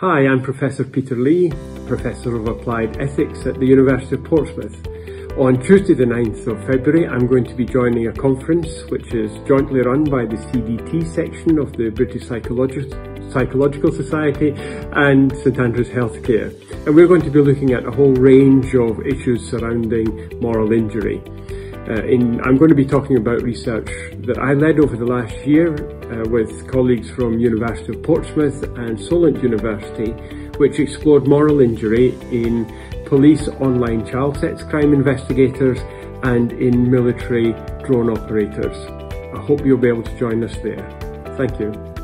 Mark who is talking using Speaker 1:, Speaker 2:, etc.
Speaker 1: Hi, I'm Professor Peter Lee, Professor of Applied Ethics at the University of Portsmouth. On Tuesday the 9th of February I'm going to be joining a conference which is jointly run by the CDT section of the British Psychological Society and St Andrew's Healthcare and we're going to be looking at a whole range of issues surrounding moral injury. Uh, in, I'm going to be talking about research that I led over the last year uh, with colleagues from University of Portsmouth and Solent University, which explored moral injury in police online child sex crime investigators and in military drone operators. I hope you'll be able to join us there. Thank you.